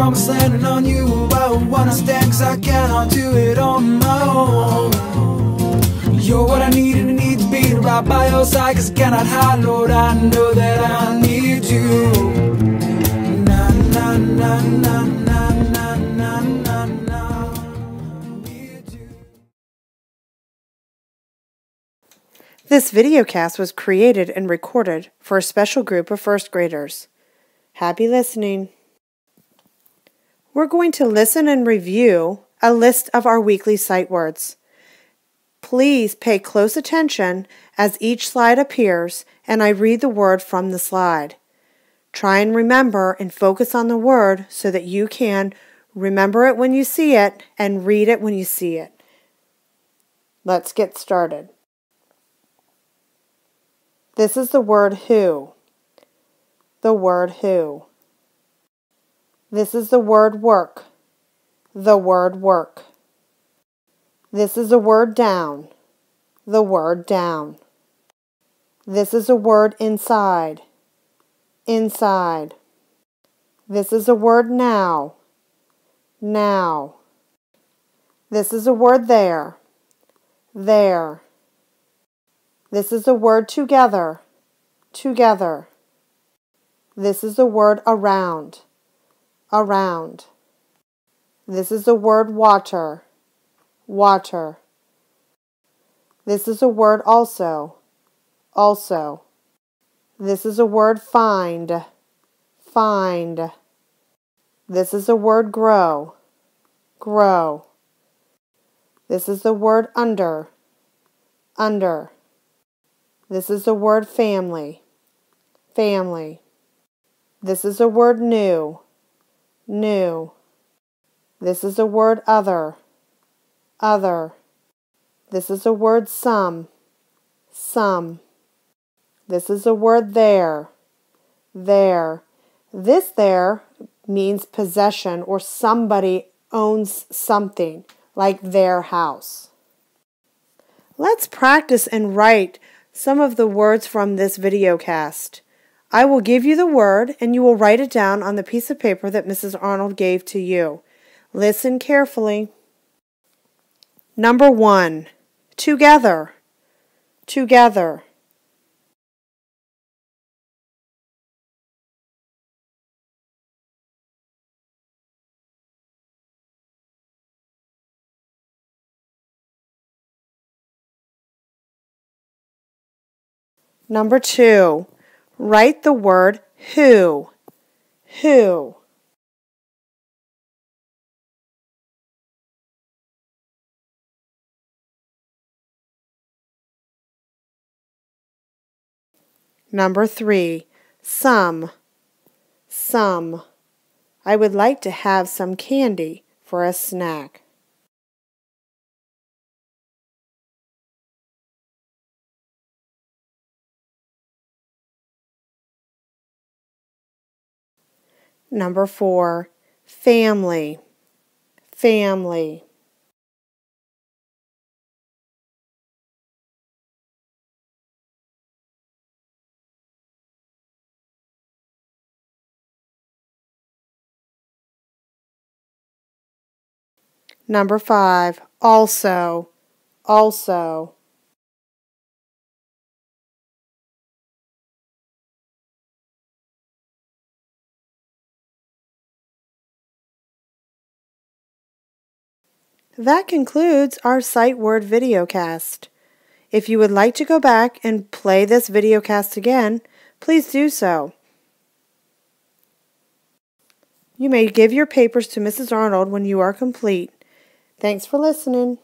promise landing on you I wanna stand cause I cannot do it on my own You're what I need and I need to be right by your side Cause I cannot hide, Lord, I know that I need you Na na na na na na na na na This videocast was created and recorded for a special group of first graders. Happy listening. We're going to listen and review a list of our weekly sight words. Please pay close attention as each slide appears and I read the word from the slide. Try and remember and focus on the word so that you can remember it when you see it and read it when you see it. Let's get started. This is the word who. The word who. This is the word work. The word work. This is a word down. The word down. This is a word inside. Inside. This is a word now. Now. This is a word there. There. This is a word together. Together. This is a word around. Around. This is a word water. Water. This is a word also. Also. This is a word find. Find. This is a word grow. Grow. This is the word under. Under. This is the word family. Family. This is a word new. New. This is a word other. Other. This is a word some. Some. This is a word their. Their. This their means possession or somebody owns something, like their house. Let's practice and write some of the words from this video cast. I will give you the word and you will write it down on the piece of paper that Mrs. Arnold gave to you. Listen carefully. Number one, together, together. Number two, write the word who. Who. Number three, some. Some. I would like to have some candy for a snack. Number four, family. Family. Number five, also. Also. That concludes our sight word videocast. If you would like to go back and play this videocast again, please do so. You may give your papers to Mrs. Arnold when you are complete. Thanks for listening.